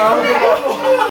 Oh,